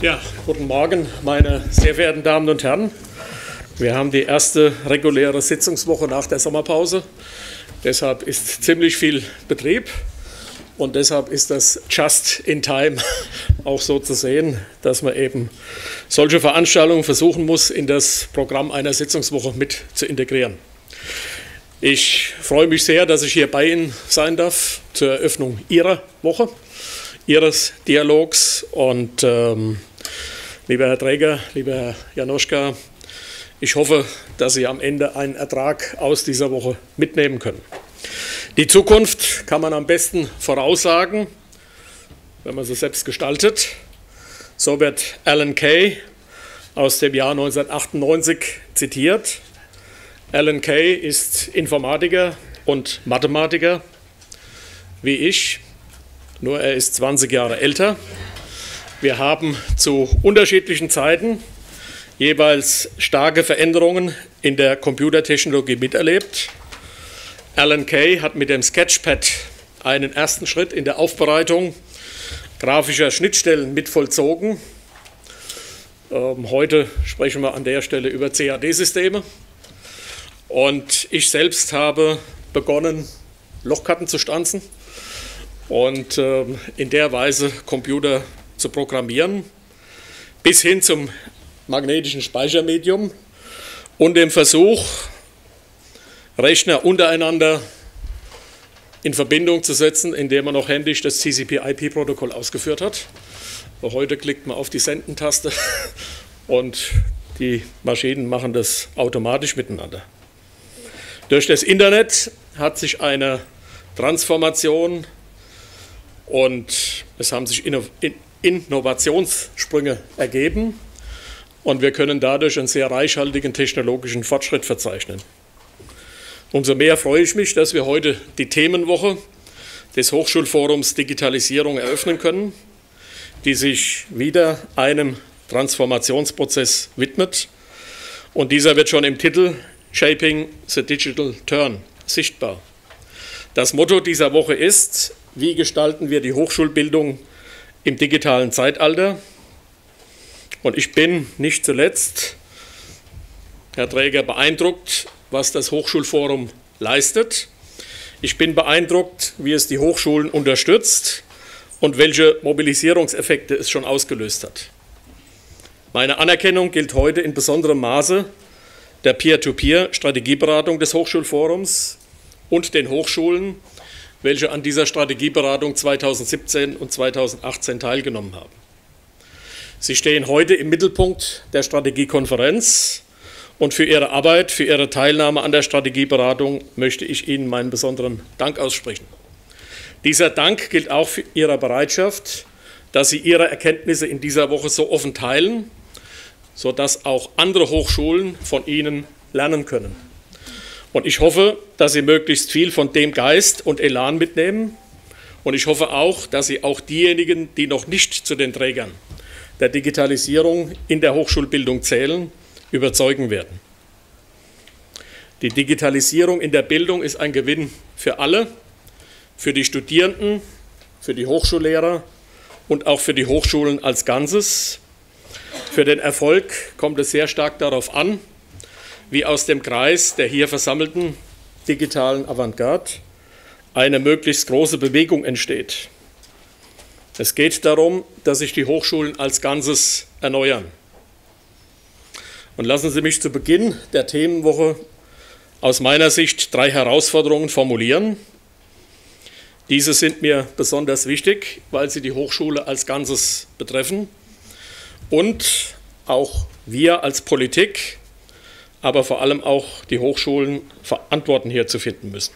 Ja, guten Morgen, meine sehr verehrten Damen und Herren. Wir haben die erste reguläre Sitzungswoche nach der Sommerpause. Deshalb ist ziemlich viel Betrieb und deshalb ist das just in time auch so zu sehen, dass man eben solche Veranstaltungen versuchen muss, in das Programm einer Sitzungswoche mit zu integrieren. Ich freue mich sehr, dass ich hier bei Ihnen sein darf zur Eröffnung Ihrer Woche, Ihres Dialogs und ähm, Lieber Herr Träger, lieber Herr Janoschka, ich hoffe, dass Sie am Ende einen Ertrag aus dieser Woche mitnehmen können. Die Zukunft kann man am besten voraussagen, wenn man sie selbst gestaltet. So wird Alan Kay aus dem Jahr 1998 zitiert. Alan Kay ist Informatiker und Mathematiker wie ich, nur er ist 20 Jahre älter. Wir haben zu unterschiedlichen Zeiten jeweils starke Veränderungen in der Computertechnologie miterlebt. Alan Kay hat mit dem Sketchpad einen ersten Schritt in der Aufbereitung grafischer Schnittstellen mit vollzogen. Ähm, heute sprechen wir an der Stelle über CAD-Systeme. Und ich selbst habe begonnen, Lochkarten zu stanzen und ähm, in der Weise Computer zu programmieren, bis hin zum magnetischen Speichermedium und dem Versuch, Rechner untereinander in Verbindung zu setzen, indem man noch händisch das TCP-IP-Protokoll ausgeführt hat. Heute klickt man auf die Sendentaste und die Maschinen machen das automatisch miteinander. Durch das Internet hat sich eine Transformation und es haben sich Innovationssprünge ergeben und wir können dadurch einen sehr reichhaltigen technologischen Fortschritt verzeichnen. Umso mehr freue ich mich, dass wir heute die Themenwoche des Hochschulforums Digitalisierung eröffnen können, die sich wieder einem Transformationsprozess widmet. Und dieser wird schon im Titel Shaping the Digital Turn sichtbar. Das Motto dieser Woche ist, wie gestalten wir die Hochschulbildung im digitalen Zeitalter. Und ich bin nicht zuletzt, Herr Träger, beeindruckt, was das Hochschulforum leistet. Ich bin beeindruckt, wie es die Hochschulen unterstützt und welche Mobilisierungseffekte es schon ausgelöst hat. Meine Anerkennung gilt heute in besonderem Maße der Peer-to-Peer-Strategieberatung des Hochschulforums und den Hochschulen, welche an dieser Strategieberatung 2017 und 2018 teilgenommen haben. Sie stehen heute im Mittelpunkt der Strategiekonferenz und für Ihre Arbeit, für Ihre Teilnahme an der Strategieberatung möchte ich Ihnen meinen besonderen Dank aussprechen. Dieser Dank gilt auch für Ihre Bereitschaft, dass Sie Ihre Erkenntnisse in dieser Woche so offen teilen, sodass auch andere Hochschulen von Ihnen lernen können. Und ich hoffe, dass Sie möglichst viel von dem Geist und Elan mitnehmen. Und ich hoffe auch, dass Sie auch diejenigen, die noch nicht zu den Trägern der Digitalisierung in der Hochschulbildung zählen, überzeugen werden. Die Digitalisierung in der Bildung ist ein Gewinn für alle, für die Studierenden, für die Hochschullehrer und auch für die Hochschulen als Ganzes. Für den Erfolg kommt es sehr stark darauf an, wie aus dem Kreis der hier versammelten digitalen Avantgarde eine möglichst große Bewegung entsteht. Es geht darum, dass sich die Hochschulen als Ganzes erneuern. Und lassen Sie mich zu Beginn der Themenwoche aus meiner Sicht drei Herausforderungen formulieren. Diese sind mir besonders wichtig, weil sie die Hochschule als Ganzes betreffen und auch wir als Politik aber vor allem auch die Hochschulen Antworten hier zu finden müssen.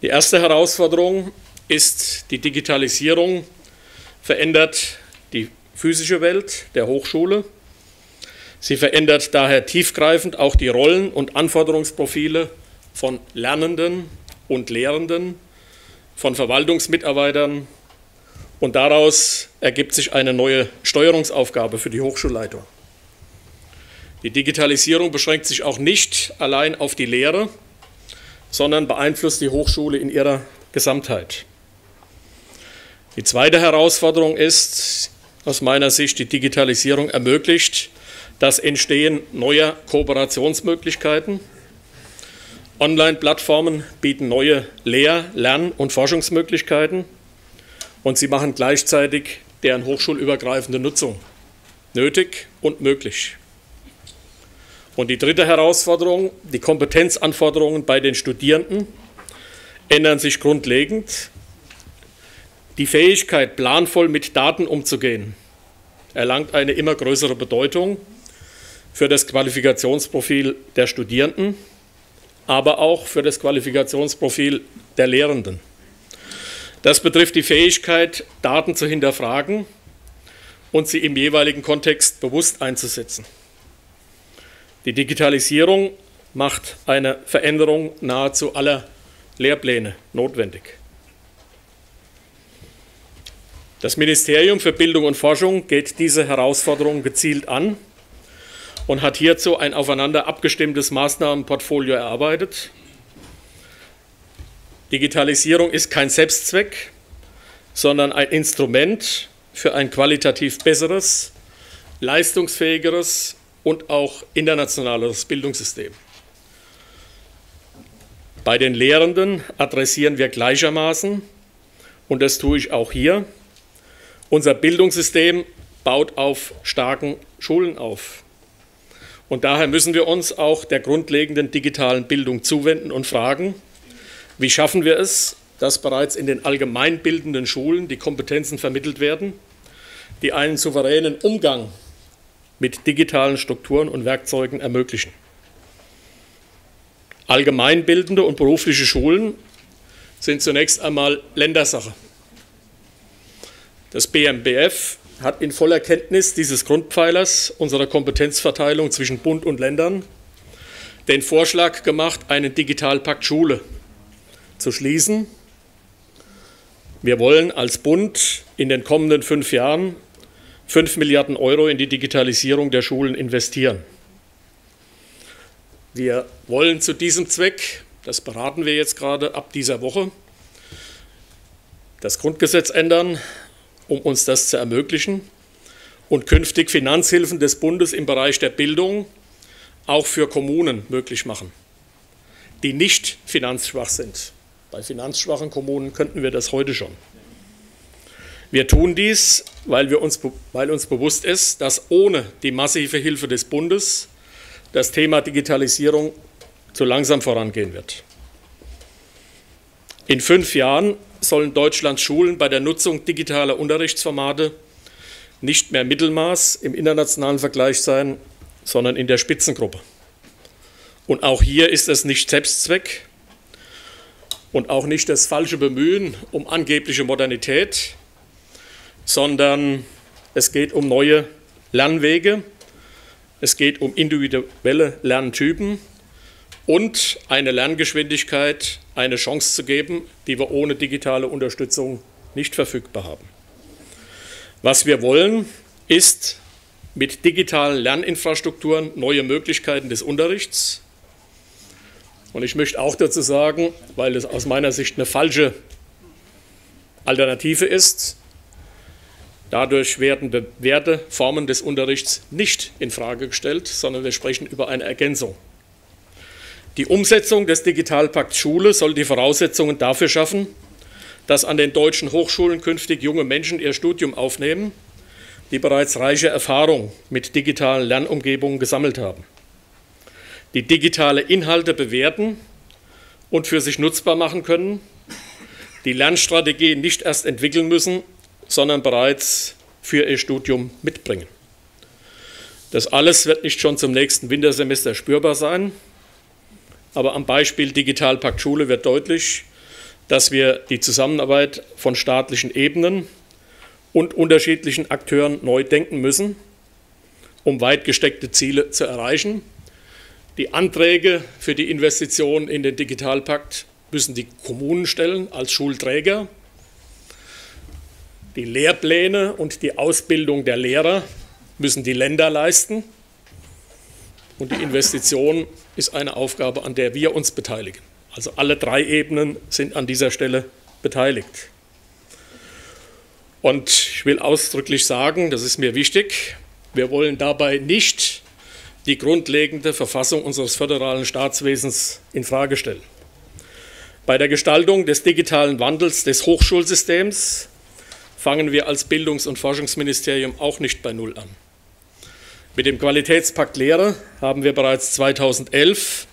Die erste Herausforderung ist, die Digitalisierung verändert die physische Welt der Hochschule. Sie verändert daher tiefgreifend auch die Rollen und Anforderungsprofile von Lernenden und Lehrenden, von Verwaltungsmitarbeitern und daraus ergibt sich eine neue Steuerungsaufgabe für die Hochschulleitung. Die Digitalisierung beschränkt sich auch nicht allein auf die Lehre, sondern beeinflusst die Hochschule in ihrer Gesamtheit. Die zweite Herausforderung ist aus meiner Sicht, die Digitalisierung ermöglicht das Entstehen neuer Kooperationsmöglichkeiten. Online-Plattformen bieten neue Lehr-, Lern- und Forschungsmöglichkeiten und sie machen gleichzeitig deren hochschulübergreifende Nutzung nötig und möglich. Und die dritte Herausforderung, die Kompetenzanforderungen bei den Studierenden ändern sich grundlegend. Die Fähigkeit, planvoll mit Daten umzugehen, erlangt eine immer größere Bedeutung für das Qualifikationsprofil der Studierenden, aber auch für das Qualifikationsprofil der Lehrenden. Das betrifft die Fähigkeit, Daten zu hinterfragen und sie im jeweiligen Kontext bewusst einzusetzen. Die Digitalisierung macht eine Veränderung nahezu aller Lehrpläne notwendig. Das Ministerium für Bildung und Forschung geht diese Herausforderung gezielt an und hat hierzu ein aufeinander abgestimmtes Maßnahmenportfolio erarbeitet. Digitalisierung ist kein Selbstzweck, sondern ein Instrument für ein qualitativ besseres, leistungsfähigeres und auch internationaleres Bildungssystem. Bei den Lehrenden adressieren wir gleichermaßen, und das tue ich auch hier, unser Bildungssystem baut auf starken Schulen auf. Und daher müssen wir uns auch der grundlegenden digitalen Bildung zuwenden und fragen, wie schaffen wir es, dass bereits in den allgemeinbildenden Schulen die Kompetenzen vermittelt werden, die einen souveränen Umgang mit digitalen Strukturen und Werkzeugen ermöglichen. Allgemeinbildende und berufliche Schulen sind zunächst einmal Ländersache. Das BMBF hat in voller Kenntnis dieses Grundpfeilers unserer Kompetenzverteilung zwischen Bund und Ländern den Vorschlag gemacht, einen Digitalpakt Schule zu schließen. Wir wollen als Bund in den kommenden fünf Jahren 5 Milliarden Euro in die Digitalisierung der Schulen investieren. Wir wollen zu diesem Zweck, das beraten wir jetzt gerade ab dieser Woche, das Grundgesetz ändern, um uns das zu ermöglichen und künftig Finanzhilfen des Bundes im Bereich der Bildung auch für Kommunen möglich machen, die nicht finanzschwach sind. Bei finanzschwachen Kommunen könnten wir das heute schon. Wir tun dies, weil, wir uns, weil uns bewusst ist, dass ohne die massive Hilfe des Bundes das Thema Digitalisierung zu langsam vorangehen wird. In fünf Jahren sollen Deutschlands Schulen bei der Nutzung digitaler Unterrichtsformate. Nicht mehr Mittelmaß im internationalen Vergleich sein, sondern in der Spitzengruppe. Und auch hier ist es nicht Selbstzweck und auch nicht das falsche Bemühen um angebliche Modernität, sondern es geht um neue Lernwege, es geht um individuelle Lerntypen und eine Lerngeschwindigkeit, eine Chance zu geben, die wir ohne digitale Unterstützung nicht verfügbar haben. Was wir wollen, ist mit digitalen Lerninfrastrukturen neue Möglichkeiten des Unterrichts. Und ich möchte auch dazu sagen, weil es aus meiner Sicht eine falsche Alternative ist, Dadurch werden bewährte Formen des Unterrichts nicht in Frage gestellt, sondern wir sprechen über eine Ergänzung. Die Umsetzung des Digitalpakts Schule soll die Voraussetzungen dafür schaffen, dass an den deutschen Hochschulen künftig junge Menschen ihr Studium aufnehmen, die bereits reiche Erfahrung mit digitalen Lernumgebungen gesammelt haben, die digitale Inhalte bewerten und für sich nutzbar machen können, die Lernstrategien nicht erst entwickeln müssen, sondern bereits für ihr Studium mitbringen. Das alles wird nicht schon zum nächsten Wintersemester spürbar sein, aber am Beispiel Digitalpakt Schule wird deutlich, dass wir die Zusammenarbeit von staatlichen Ebenen und unterschiedlichen Akteuren neu denken müssen, um weit gesteckte Ziele zu erreichen. Die Anträge für die Investitionen in den Digitalpakt müssen die Kommunen stellen als Schulträger. Die Lehrpläne und die Ausbildung der Lehrer müssen die Länder leisten. Und die Investition ist eine Aufgabe, an der wir uns beteiligen. Also alle drei Ebenen sind an dieser Stelle beteiligt. Und ich will ausdrücklich sagen, das ist mir wichtig, wir wollen dabei nicht die grundlegende Verfassung unseres föderalen Staatswesens infrage stellen. Bei der Gestaltung des digitalen Wandels des Hochschulsystems fangen wir als Bildungs- und Forschungsministerium auch nicht bei Null an. Mit dem Qualitätspakt Lehre haben wir bereits 2011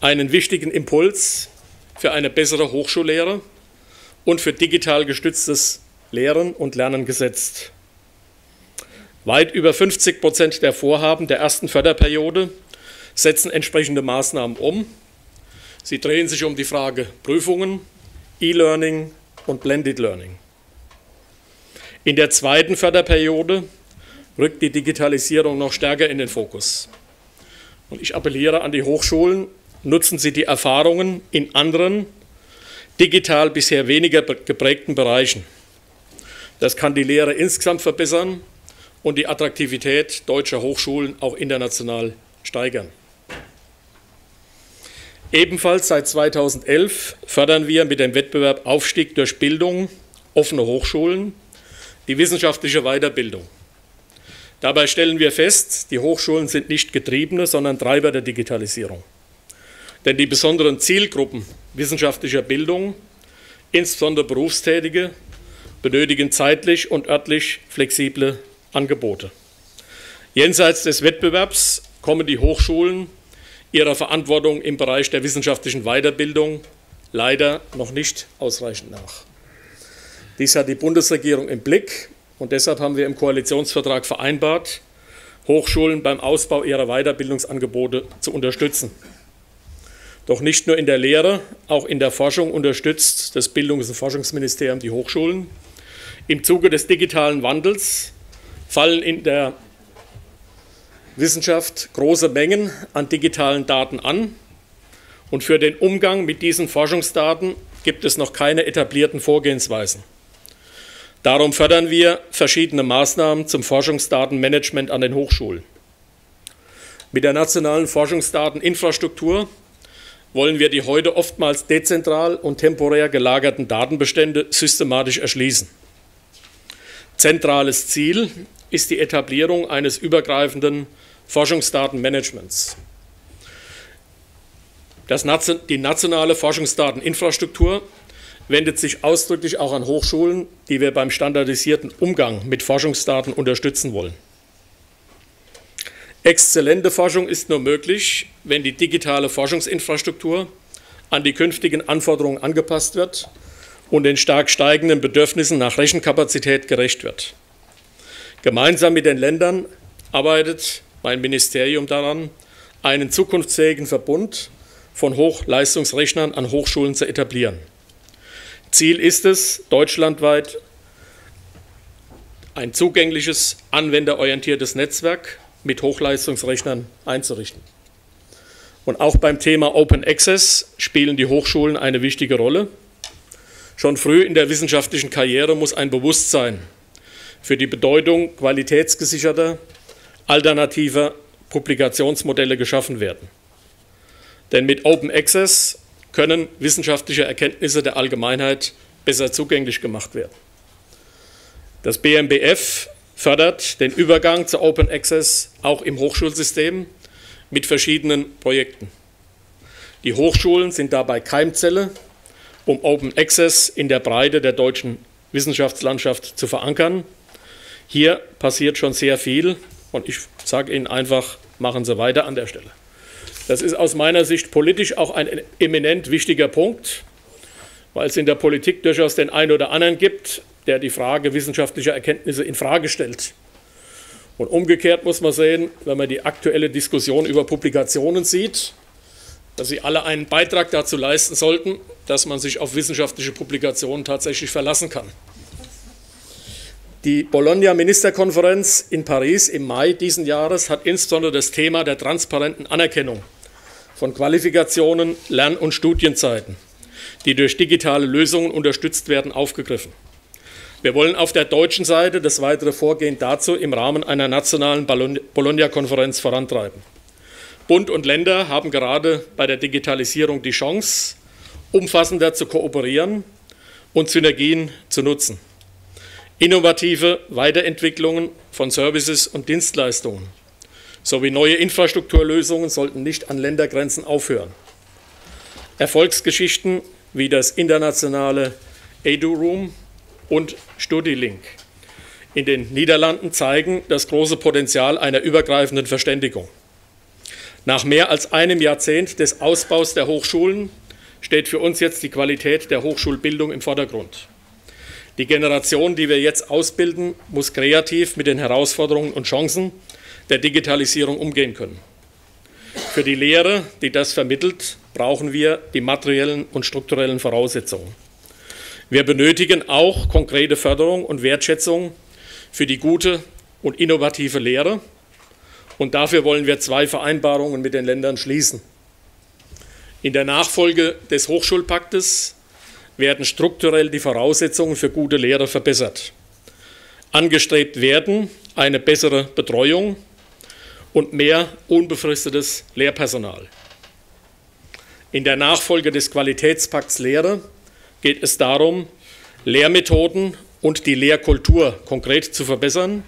einen wichtigen Impuls für eine bessere Hochschullehre und für digital gestütztes Lehren und Lernen gesetzt. Weit über 50 Prozent der Vorhaben der ersten Förderperiode setzen entsprechende Maßnahmen um. Sie drehen sich um die Frage Prüfungen, E-Learning und Blended Learning. In der zweiten Förderperiode rückt die Digitalisierung noch stärker in den Fokus. Und ich appelliere an die Hochschulen, nutzen Sie die Erfahrungen in anderen, digital bisher weniger geprägten Bereichen. Das kann die Lehre insgesamt verbessern und die Attraktivität deutscher Hochschulen auch international steigern. Ebenfalls seit 2011 fördern wir mit dem Wettbewerb Aufstieg durch Bildung offene Hochschulen die wissenschaftliche Weiterbildung. Dabei stellen wir fest, die Hochschulen sind nicht Getriebene, sondern Treiber der Digitalisierung. Denn die besonderen Zielgruppen wissenschaftlicher Bildung, insbesondere Berufstätige, benötigen zeitlich und örtlich flexible Angebote. Jenseits des Wettbewerbs kommen die Hochschulen ihrer Verantwortung im Bereich der wissenschaftlichen Weiterbildung leider noch nicht ausreichend nach. Dies hat die Bundesregierung im Blick und deshalb haben wir im Koalitionsvertrag vereinbart, Hochschulen beim Ausbau ihrer Weiterbildungsangebote zu unterstützen. Doch nicht nur in der Lehre, auch in der Forschung unterstützt das Bildungs- und Forschungsministerium die Hochschulen. Im Zuge des digitalen Wandels fallen in der Wissenschaft große Mengen an digitalen Daten an. Und für den Umgang mit diesen Forschungsdaten gibt es noch keine etablierten Vorgehensweisen. Darum fördern wir verschiedene Maßnahmen zum Forschungsdatenmanagement an den Hochschulen. Mit der nationalen Forschungsdateninfrastruktur wollen wir die heute oftmals dezentral und temporär gelagerten Datenbestände systematisch erschließen. Zentrales Ziel ist die Etablierung eines übergreifenden Forschungsdatenmanagements. Die nationale Forschungsdateninfrastruktur wendet sich ausdrücklich auch an Hochschulen, die wir beim standardisierten Umgang mit Forschungsdaten unterstützen wollen. Exzellente Forschung ist nur möglich, wenn die digitale Forschungsinfrastruktur an die künftigen Anforderungen angepasst wird und den stark steigenden Bedürfnissen nach Rechenkapazität gerecht wird. Gemeinsam mit den Ländern arbeitet mein Ministerium daran, einen zukunftsfähigen Verbund von Hochleistungsrechnern an Hochschulen zu etablieren. Ziel ist es, deutschlandweit ein zugängliches, anwenderorientiertes Netzwerk mit Hochleistungsrechnern einzurichten. Und auch beim Thema Open Access spielen die Hochschulen eine wichtige Rolle. Schon früh in der wissenschaftlichen Karriere muss ein Bewusstsein für die Bedeutung qualitätsgesicherter, alternativer Publikationsmodelle geschaffen werden. Denn mit Open Access können wissenschaftliche Erkenntnisse der Allgemeinheit besser zugänglich gemacht werden. Das BMBF fördert den Übergang zu Open Access auch im Hochschulsystem mit verschiedenen Projekten. Die Hochschulen sind dabei Keimzelle, um Open Access in der Breite der deutschen Wissenschaftslandschaft zu verankern. Hier passiert schon sehr viel und ich sage Ihnen einfach, machen Sie weiter an der Stelle. Das ist aus meiner Sicht politisch auch ein eminent wichtiger Punkt, weil es in der Politik durchaus den einen oder anderen gibt, der die Frage wissenschaftlicher Erkenntnisse in Frage stellt. Und umgekehrt muss man sehen, wenn man die aktuelle Diskussion über Publikationen sieht, dass sie alle einen Beitrag dazu leisten sollten, dass man sich auf wissenschaftliche Publikationen tatsächlich verlassen kann. Die Bologna-Ministerkonferenz in Paris im Mai diesen Jahres hat insbesondere das Thema der transparenten Anerkennung von Qualifikationen, Lern- und Studienzeiten, die durch digitale Lösungen unterstützt werden, aufgegriffen. Wir wollen auf der deutschen Seite das weitere Vorgehen dazu im Rahmen einer nationalen Bologna-Konferenz vorantreiben. Bund und Länder haben gerade bei der Digitalisierung die Chance, umfassender zu kooperieren und Synergien zu nutzen. Innovative Weiterentwicklungen von Services und Dienstleistungen sowie neue Infrastrukturlösungen sollten nicht an Ländergrenzen aufhören. Erfolgsgeschichten wie das internationale EduRoom und StudiLink in den Niederlanden zeigen das große Potenzial einer übergreifenden Verständigung. Nach mehr als einem Jahrzehnt des Ausbaus der Hochschulen steht für uns jetzt die Qualität der Hochschulbildung im Vordergrund. Die Generation, die wir jetzt ausbilden, muss kreativ mit den Herausforderungen und Chancen der Digitalisierung umgehen können. Für die Lehre, die das vermittelt, brauchen wir die materiellen und strukturellen Voraussetzungen. Wir benötigen auch konkrete Förderung und Wertschätzung für die gute und innovative Lehre. Und dafür wollen wir zwei Vereinbarungen mit den Ländern schließen. In der Nachfolge des Hochschulpaktes werden strukturell die Voraussetzungen für gute Lehre verbessert. Angestrebt werden eine bessere Betreuung und mehr unbefristetes Lehrpersonal. In der Nachfolge des Qualitätspakts Lehre geht es darum, Lehrmethoden und die Lehrkultur konkret zu verbessern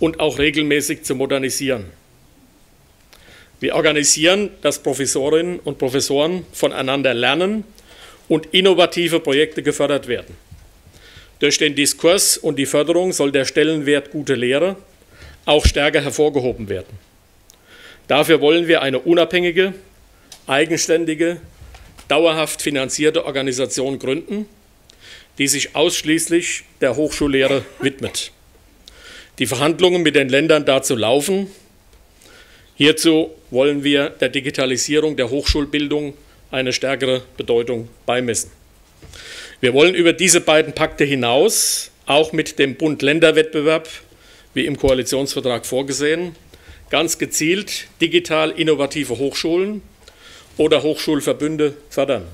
und auch regelmäßig zu modernisieren. Wir organisieren, dass Professorinnen und Professoren voneinander lernen und innovative Projekte gefördert werden. Durch den Diskurs und die Förderung soll der Stellenwert gute Lehre auch stärker hervorgehoben werden. Dafür wollen wir eine unabhängige, eigenständige, dauerhaft finanzierte Organisation gründen, die sich ausschließlich der Hochschullehre widmet. Die Verhandlungen mit den Ländern dazu laufen. Hierzu wollen wir der Digitalisierung der Hochschulbildung eine stärkere Bedeutung beimessen. Wir wollen über diese beiden Pakte hinaus auch mit dem Bund-Länder-Wettbewerb, wie im Koalitionsvertrag vorgesehen, ganz gezielt digital innovative Hochschulen oder Hochschulverbünde fördern.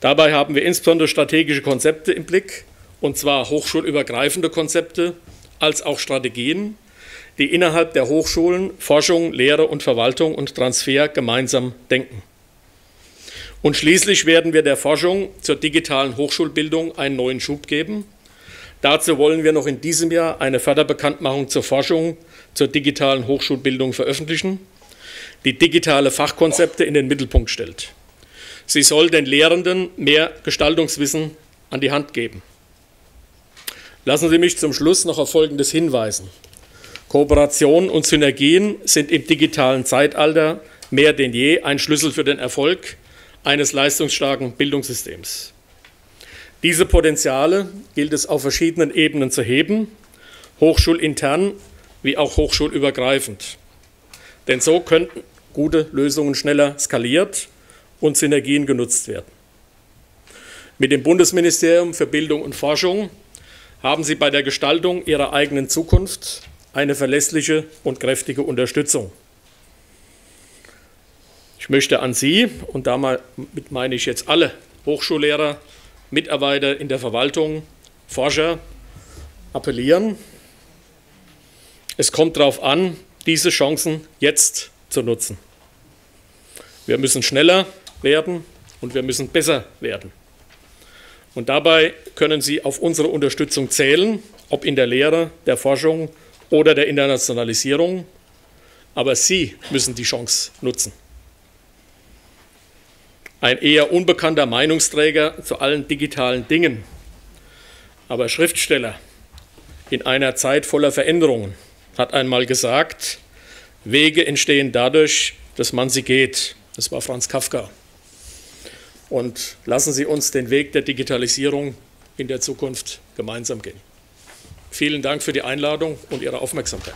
Dabei haben wir insbesondere strategische Konzepte im Blick, und zwar hochschulübergreifende Konzepte als auch Strategien, die innerhalb der Hochschulen Forschung, Lehre und Verwaltung und Transfer gemeinsam denken. Und schließlich werden wir der Forschung zur digitalen Hochschulbildung einen neuen Schub geben. Dazu wollen wir noch in diesem Jahr eine Förderbekanntmachung zur Forschung zur digitalen Hochschulbildung veröffentlichen, die digitale Fachkonzepte in den Mittelpunkt stellt. Sie soll den Lehrenden mehr Gestaltungswissen an die Hand geben. Lassen Sie mich zum Schluss noch auf Folgendes hinweisen. Kooperation und Synergien sind im digitalen Zeitalter mehr denn je ein Schlüssel für den Erfolg eines leistungsstarken Bildungssystems. Diese Potenziale gilt es auf verschiedenen Ebenen zu heben, hochschulintern wie auch hochschulübergreifend. Denn so könnten gute Lösungen schneller skaliert und Synergien genutzt werden. Mit dem Bundesministerium für Bildung und Forschung haben Sie bei der Gestaltung Ihrer eigenen Zukunft eine verlässliche und kräftige Unterstützung. Ich möchte an Sie, und damit meine ich jetzt alle Hochschullehrer, Mitarbeiter in der Verwaltung, Forscher, appellieren. Es kommt darauf an, diese Chancen jetzt zu nutzen. Wir müssen schneller werden und wir müssen besser werden. Und dabei können Sie auf unsere Unterstützung zählen, ob in der Lehre, der Forschung oder der Internationalisierung. Aber Sie müssen die Chance nutzen. Ein eher unbekannter Meinungsträger zu allen digitalen Dingen, aber Schriftsteller in einer Zeit voller Veränderungen hat einmal gesagt, Wege entstehen dadurch, dass man sie geht. Das war Franz Kafka und lassen Sie uns den Weg der Digitalisierung in der Zukunft gemeinsam gehen. Vielen Dank für die Einladung und Ihre Aufmerksamkeit.